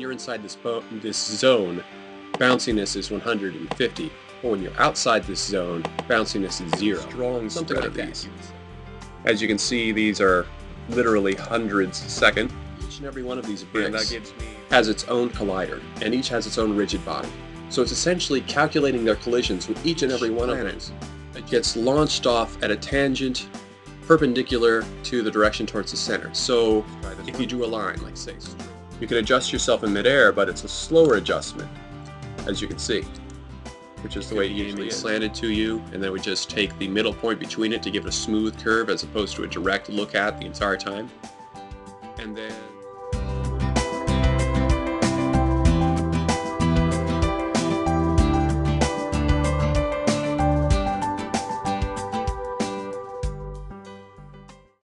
inside this, this zone, bounciness is 150. But when you're outside this zone, bounciness is zero. Strong Something like that. As you can see, these are literally hundreds a second. Each and every one of these bricks that gives me has its own collider, and each has its own rigid body. So it's essentially calculating their collisions with each and every one of them. It gets launched off at a tangent perpendicular to the direction towards the center. So if you drew a line, like say, you can adjust yourself in midair, but it's a slower adjustment, as you can see, which is the way it usually is slanted to you, and then we just take the middle point between it to give it a smooth curve as opposed to a direct look at the entire time. And then